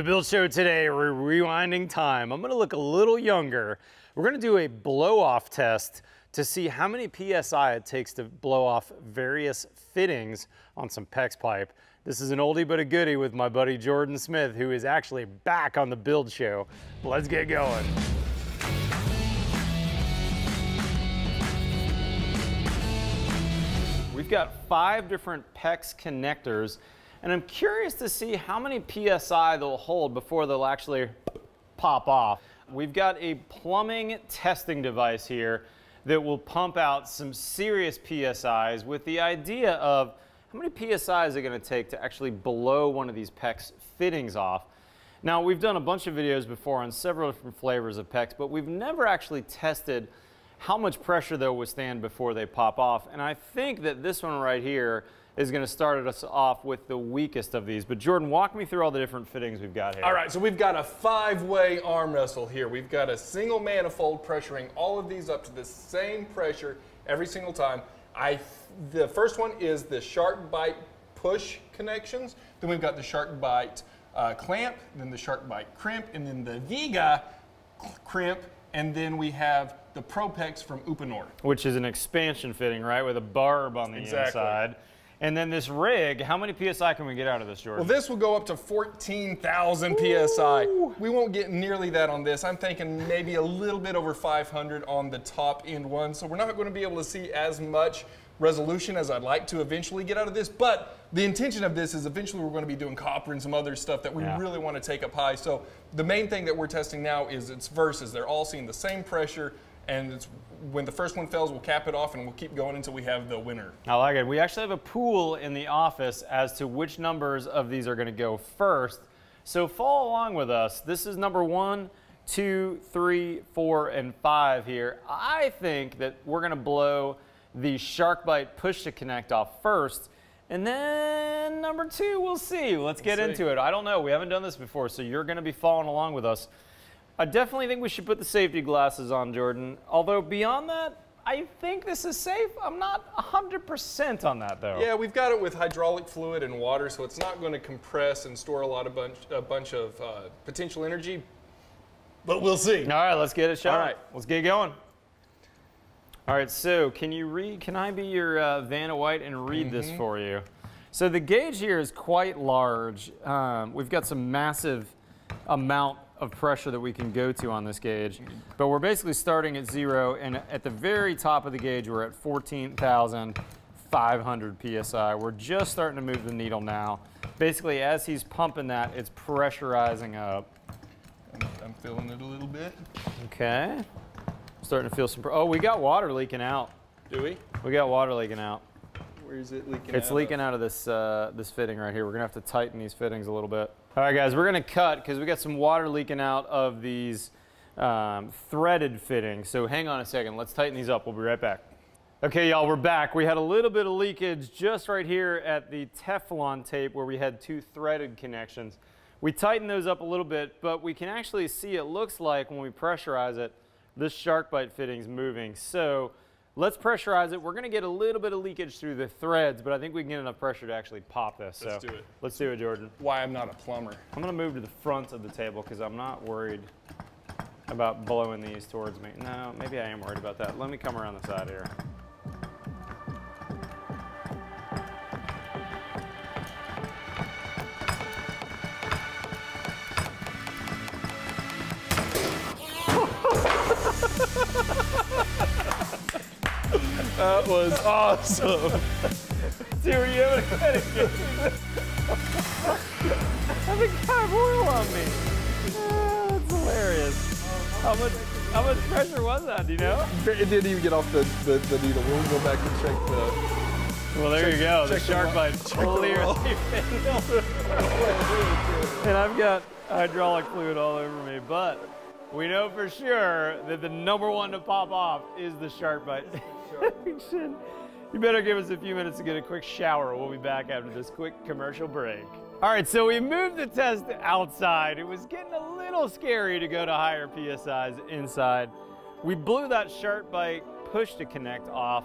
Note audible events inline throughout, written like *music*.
the Build Show today, we're rewinding time. I'm gonna look a little younger. We're gonna do a blow off test to see how many PSI it takes to blow off various fittings on some PEX pipe. This is an oldie but a goodie with my buddy Jordan Smith, who is actually back on the Build Show. Let's get going. We've got five different PEX connectors and I'm curious to see how many PSI they'll hold before they'll actually pop off. We've got a plumbing testing device here that will pump out some serious PSIs with the idea of how many PSI is it going to take to actually blow one of these PEX fittings off. Now we've done a bunch of videos before on several different flavors of PEX, but we've never actually tested how much pressure they'll withstand before they pop off. And I think that this one right here is going to start us off with the weakest of these. But Jordan, walk me through all the different fittings we've got here. All right, so we've got a five-way arm wrestle here. We've got a single manifold pressuring all of these up to the same pressure every single time. I, the first one is the SharkBite push connections. Then we've got the SharkBite uh, clamp, then the SharkBite crimp, and then the Viega crimp, and then we have the ProPEX from Uponor. Which is an expansion fitting, right, with a barb on the exactly. inside. And then this rig, how many PSI can we get out of this, Jordan? Well, this will go up to 14,000 PSI. We won't get nearly that on this. I'm thinking maybe a little bit over 500 on the top end one. So we're not going to be able to see as much resolution as I'd like to eventually get out of this. But the intention of this is eventually we're going to be doing copper and some other stuff that we yeah. really want to take up high. So the main thing that we're testing now is its versus. They're all seeing the same pressure and it's when the first one fails, we'll cap it off and we'll keep going until we have the winner. I like it. We actually have a pool in the office as to which numbers of these are going to go first. So follow along with us. This is number one, two, three, four, and five here. I think that we're going to blow the SharkBite push to connect off first. And then number two, we'll see. Let's get we'll into it. I don't know. We haven't done this before, so you're going to be following along with us. I definitely think we should put the safety glasses on, Jordan. Although beyond that, I think this is safe. I'm not 100% on that though. Yeah, we've got it with hydraulic fluid and water, so it's not going to compress and store a lot of bunch, a bunch of uh, potential energy. But we'll see. All right, let's get it shot. All right, let's get going. All right, so can you read? Can I be your uh, Vanna White and read mm -hmm. this mm-hmm. for you? So the gauge here is quite large. Um, we've got some massive amount of pressure that we can go to on this gauge. But we're basically starting at zero, and at the very top of the gauge, we're at 14,500 PSI. We're just starting to move the needle now. Basically, as he's pumping that, it's pressurizing up. I'm feeling it a little bit. Okay. Starting to feel some, oh, we got water leaking out. Do we? We got water leaking out. Where is it leaking It's leaking of? out of this, uh, this fitting right here. We're gonna have to tighten these fittings a little bit. All right, guys, we're gonna cut because we got some water leaking out of these um, threaded fittings. So hang on a second, let's tighten these up. We'll be right back. Okay, y'all, we're back. We had a little bit of leakage just right here at the Teflon tape where we had two threaded connections. We tightened those up a little bit, but we can actually see it looks like when we pressurize it, this shark SharkBite fitting's moving. So Let's pressurize it. We're going to get a little bit of leakage through the threads, but I think we can get enough pressure to actually pop this. Let's so do it. Let's do it, Jordan. Why I'm not a plumber. I'm going to move to the front of the table because I'm not worried about blowing these towards me. No, maybe I am worried about that. Let me come around the side here. That was awesome. *laughs* Dude, were you able to get it? I think got oil on me. Ah, that's hilarious. How much how much pressure was that, do you know? It didn't even get off the, the, the needle. We'll go back and check the... Well, there check, you go. The SharkBite clearly *laughs* *laughs* And I've got hydraulic fluid all over me, but we know for sure that the number one to pop off is the You better give us a few minutes to get a quick shower. We'll be back after this quick commercial break. All right, so we moved the test outside. It was getting a little scary to go to higher PSIs inside. We blew that SharkBite push to connect off.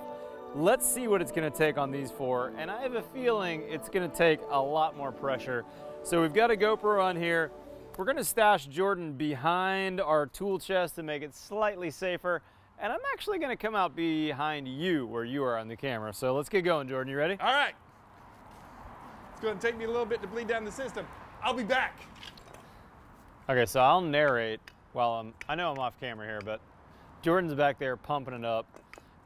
Let's see what it's gonna take on these four. And I have a feeling it's gonna take a lot more pressure. So we've got a GoPro on here. We're gonna stash Jordan behind our tool chest to make it slightly safer. And I'm actually gonna come out behind you where you are on the camera. So let's get going, Jordan. You ready? All right. It's going to take me a little bit to bleed down the system. I'll be back. Okay, so I'll narrate while I'm, I know I'm off camera here, but Jordan's back there pumping it up.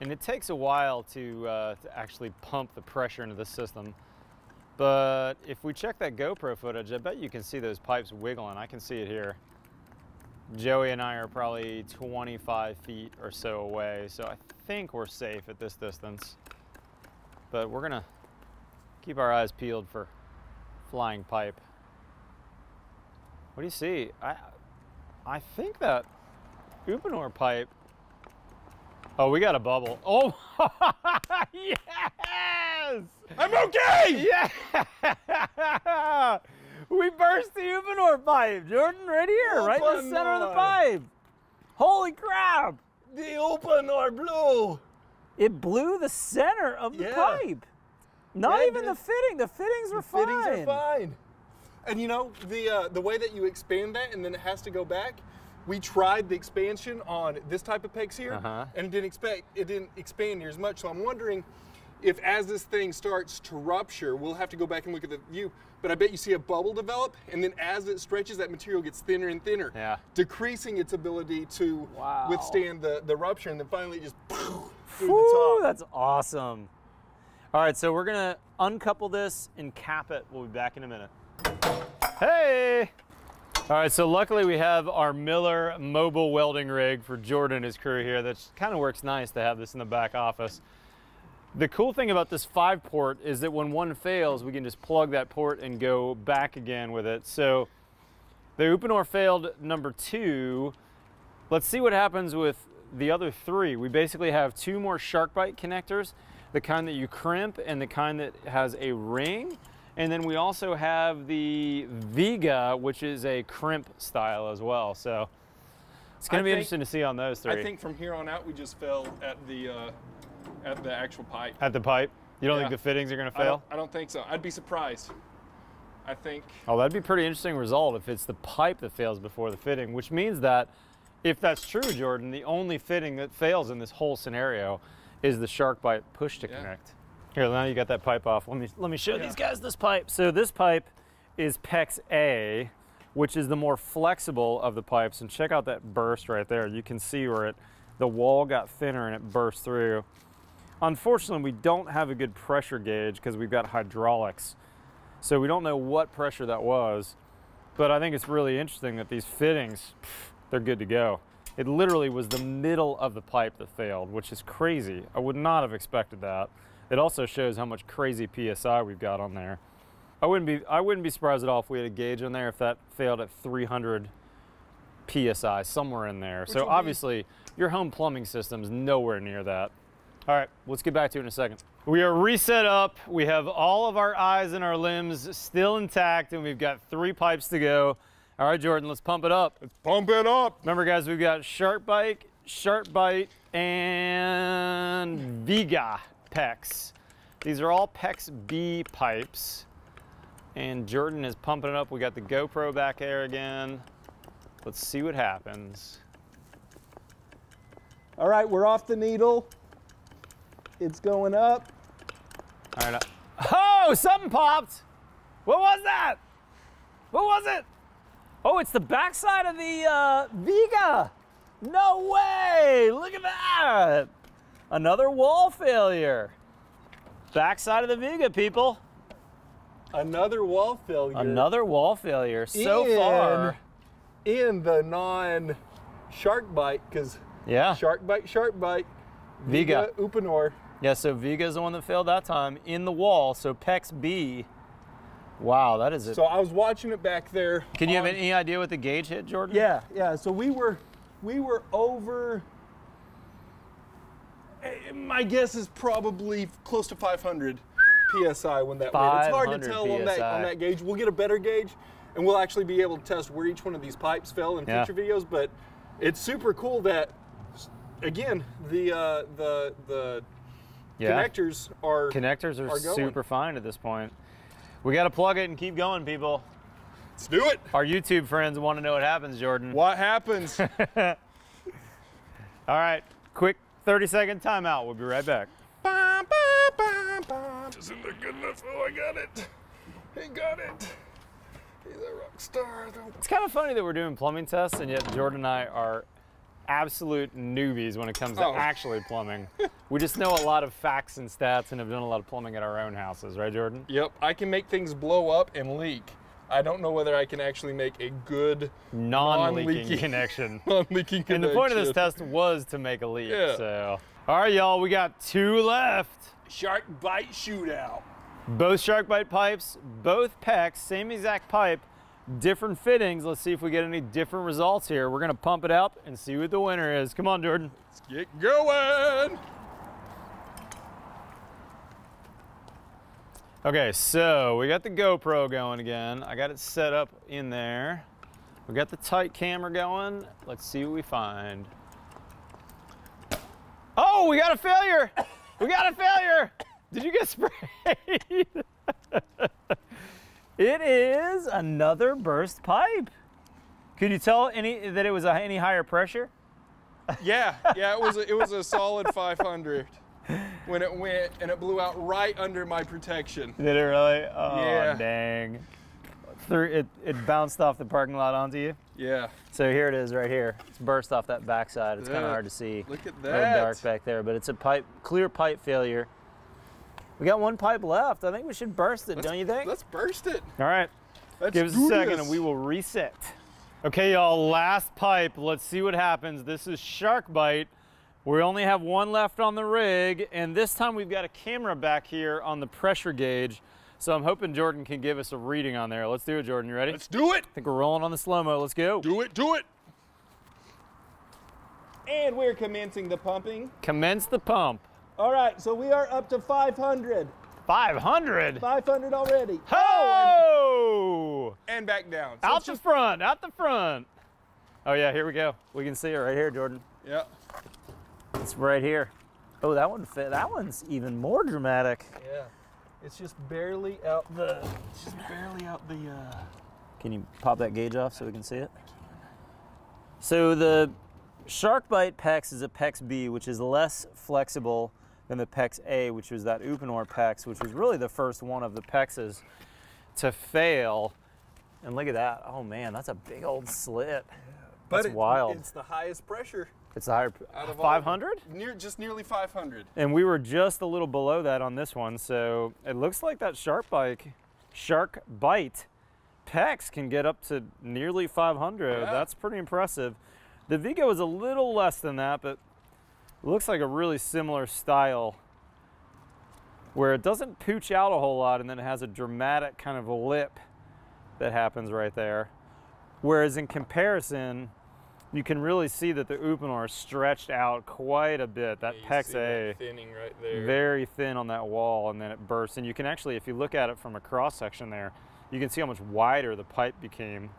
And it takes a while to, uh, to actually pump the pressure into the system. But if we check that GoPro footage, I bet you can see those pipes wiggling. I can see it here. Joey and I are probably 25 feet or so away, so I think we're safe at this distance. But we're gonna keep our eyes peeled for flying pipe. What do you see? I I think that Uponor pipe. Oh, we got a bubble. *laughs* Oh, yes! I'm okay! Yeah! *laughs* we burst the Uponor pipe, Jordan, right here, right in the center of the pipe. Holy crap! The Uponor blue. It blew the center of the Yeah. pipe. Not Yeah, even the fitting. The fittings were fine. Fittings are fine. And you know the uh, the way that you expand that and then it has to go back. We tried the expansion on this type of PEX here, Uh-huh. and it didn't expect it didn't expand near as much. So I'm wondering if as this thing starts to rupture, we'll have to go back and look at the view. But I bet you see a bubble develop, and then as it stretches, that material gets thinner and thinner, Yeah. decreasing its ability to Wow. withstand the, the rupture, and then finally it just *laughs* through Woo, the top. that's awesome. All right, so we're gonna uncouple this and cap it. We'll be back in a minute. Hey! All right, so luckily we have our Miller mobile welding rig for Jordan and his crew here. That kind of works nice to have this in the back office. The cool thing about this five port is that when one fails, we can just plug that port and go back again with it. So the Uponor failed number two. Let's see what happens with the other three. We basically have two more SharkBite connectors, the kind that you crimp and the kind that has a ring. And then we also have the Viega, which is a crimp style as well. So it's gonna I be think- interesting to see on those three. I think from here on out, we just fell at the uh, at the actual pipe. At the pipe, you don't Yeah. think the fittings are gonna I don't, fail? I don't think so. I'd be surprised. I think Oh, that'd be a pretty interesting result if it's the pipe that fails before the fitting, which means that if that's true, Jordan, the only fitting that fails in this whole scenario is the SharkBite push to Yeah. connect. Here, now you got that pipe off. Let me let me show Yeah. these guys this pipe. So this pipe is PEX A, which is the more flexible of the pipes. And check out that burst right there. You can see where it the wall got thinner and it burst through. Unfortunately, we don't have a good pressure gauge because we've got hydraulics. So we don't know what pressure that was, but I think it's really interesting that these fittings, pff, they're good to go. It literally was the middle of the pipe that failed, which is crazy. I would not have expected that. It also shows how much crazy PSI we've got on there. I wouldn't be I wouldn't be surprised at all if we had a gauge on there if that failed at 300 PSI somewhere in there. would so obviously your home plumbing system's nowhere near that. All right, let's get back to it in a second. We are reset up. We have all of our eyes and our limbs still intact, and we've got three pipes to go. All right, Jordan, let's pump it up. Let's pump it up. Remember, guys, we've got SharkBite, Sharp Bite, and Viega PEX. These are all PEX B pipes. And Jordan is pumping it up. We got the GoPro back there again. Let's see what happens. All right, we're off the needle. It's going up. All right. Oh, something popped. What was that? What was it? Oh, it's the backside of the uh, Viega. No way. Look at that. Another wall failure. Backside of the Viega, people. Another wall failure. Another wall failure. So In- far. in the non SharkBite because Yeah. SharkBite, shark bite. Viega. Uponor. Yeah, so Viega's the one that failed that time in the wall. So PEX B. Wow, that is it. So I was watching it back there. Can you have any idea what the gauge hit, Jordan? Yeah, yeah. So we were, we were over. eh, My guess is probably close to 500 psi when that went. It's hard to 500 tell on that on that gauge. We'll get a better gauge, and we'll actually be able to test where each one of these pipes fell in Yeah. future videos. But it's super cool that, again, the uh, the the Yeah. connectors are Connectors are, are super fine at this point. We got to plug it and keep going, people. Let's do it. Our YouTube friends want to know what happens, Jordan. What happens? *laughs* All right, quick 30 second timeout. We'll be right back. Bum, bum, bum, bum. Isn't that good enough? Oh, I got it. He got it. He's a rock star. It's kind of funny that we're doing plumbing tests, and yet Jordan and I are absolute newbies when it comes to Oh. actually plumbing. we just know a lot of facts and stats and have done a lot of plumbing at our own houses, right, Jordan? Yep, I can make things blow up and leak. I don't know whether I can actually make a good Non-leaking Non-leaking. connection. *laughs* non-leaking And the point of this test was to make a leak. Yeah. So, all right, y'all, we got two left. Shark bite shootout. Both SharkBite pipes, both PEX, same exact pipe, different fittings. Let's see if we get any different results here. We're gonna pump it up and see what the winner is. Come on, Jordan. Let's get going. Okay, so we got the GoPro going again. I got it set up in there. We got the tight camera going. Let's see what we find. Oh, we got a failure! We got a failure! Did you get sprayed? *laughs* it is another burst pipe. Could you tell any that it was a, any higher pressure? Yeah, yeah, it was a, it was a solid 500 when it went and it blew out right under my protection. Did it really? Oh, Yeah. dang. Through, it, it bounced off the parking lot onto you? Yeah, So here it is right here. It's burst off that backside. It's kind of hard to see. look at that. little dark back there, but it's a pipe, clear pipe failure. We got one pipe left. I think we should burst it, Let's- don't you think? Let's burst it. All right, Let's give us a second this. and we will reset. Okay, y'all, last pipe. Let's see what happens. This is SharkBite. We only have one left on the rig, and this time we've got a camera back here on the pressure gauge. So I'm hoping Jordan can give us a reading on there. Let's do it, Jordan. You ready? Let's do it. I think we're rolling on the slow-mo. Let's go. Do it. Do it. And we're commencing the pumping. Commence the pump. All right, so we are up to 500. 500. 500 already. Oh! And back down. So Out it's the just, front, out the front. Oh yeah, here we go. We can see it right here, Jordan. yeah. It's right here. Oh, that one fit. That one's even more dramatic. Yeah. It's just barely out the. It's just barely out the. Uh, Can you pop that gauge off so we can see it? So the SharkBite PEX is a PEX B, which is less flexible than the PEX A, which was that Uponor PEX, which was really the first one of the PEXs to fail. And look at that. Oh man, that's a big old slit. That's it- wild. It's the highest pressure It's a higher out of all 500? Near, just nearly 500. And we were just a little below that on this one, so it looks like that SharkBite, shark bite, PEX can get up to nearly 500. Yeah. That's pretty impressive. The Viega is a little less than that, but looks like a really similar style, where it doesn't pooch out a whole lot, and then it has a dramatic kind of a lip that happens right there. Whereas in comparison, you can really see that the Uponor is stretched out quite a bit. That You PEX A thinning right there. very thin on that wall and then it bursts and you can actually if you look at it from a cross section there you can see how much wider the pipe became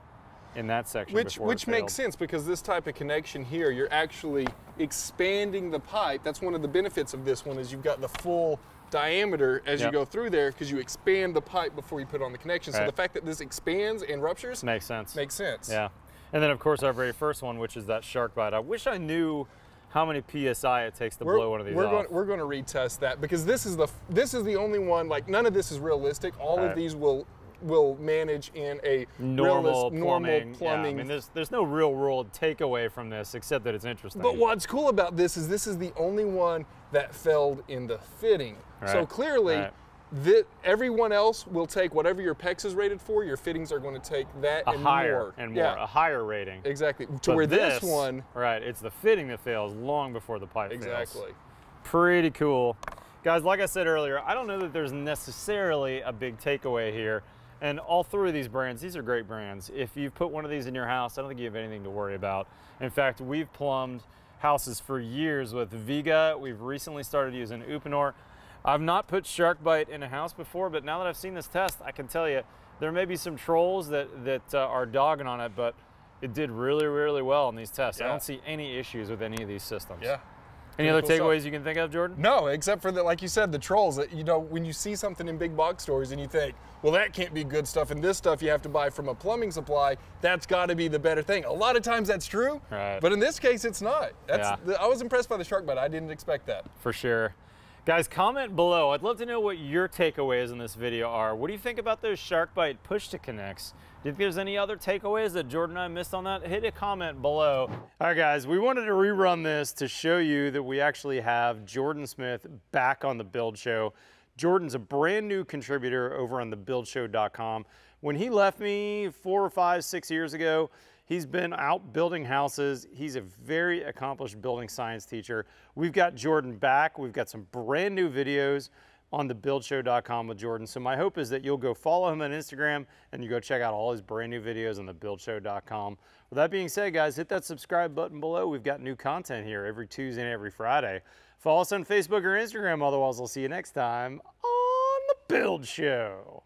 in that section Which before which makes sense because this type of connection here, you're actually expanding the pipe. That's one of the benefits of this one is you've got the full diameter as Yep. you go through there because you expand the pipe before you put on the connection. So the fact that this expands and ruptures makes sense makes sense. yeah and then of course our very first one which is that SharkBite i wish i knew how many psi it takes to We're, blow one of these we're off going we're going to retest that because this is the this is the only one like none of this is realistic. All of these will will manage in a normal plumbing, normal plumbing Yeah, I mean, there's there's no real world takeaway from this except that it's interesting. But what's cool about this is this is the only one that failed in the fitting. So clearly, right. thi- everyone else will take whatever your PEX is rated for. Your fittings are going to take that a and higher more. and more, Yeah, a higher rating. exactly. To But where this, one, right? It's the fitting that fails long before the pipe fails. exactly. Pretty cool. Guys, like I said earlier, I don't know that there's necessarily a big takeaway here. And all three of these brands, these are great brands. If you've put one of these in your house, I don't think you have anything to worry about. In fact, we've plumbed houses for years with Viega. We've recently started using Uponor. I've not put SharkBite in a house before, but now that I've seen this test, I can tell you there may be some trolls that, that uh, are dogging on it, but it did really, really well in these tests. I don't see any issues with any of these systems. Yeah. Any other cool takeaways stuff. you can think of, Jordan? No, except for the, like you said, the trolls. That You know, when you see something in big box stores and you think, well, that can't be good stuff, and this stuff you have to buy from a plumbing supply, that's got to be the better thing. A lot of times that's true, Right. but in this case, it's not. That's Yeah. I was impressed by the SharkBite. I didn't expect that. For sure. Guys, comment below. I'd love to know what your takeaways in this video are. What do you think about those SharkBite push to connects? Do you think there's any other takeaways that Jordan and I missed on that? Hit a comment below. All right, guys, we wanted to rerun this to show you that we actually have Jordan Smith back on the Build Show. Jordan's a brand new contributor over on thebuildshow.com. When he left me four or five, six years ago, He's been out building houses. He's a very accomplished building science teacher. We've got Jordan back. We've got some brand new videos on thebuildshow.com with Jordan. So my hope is that you'll go follow him on Instagram and you go check out all his brand new videos on thebuildshow.com. With that being said, guys, hit that subscribe button below. We've got new content here every Tuesday and every Friday. Follow us on Facebook or Instagram. Otherwise, I'll see you next time on The Build Show.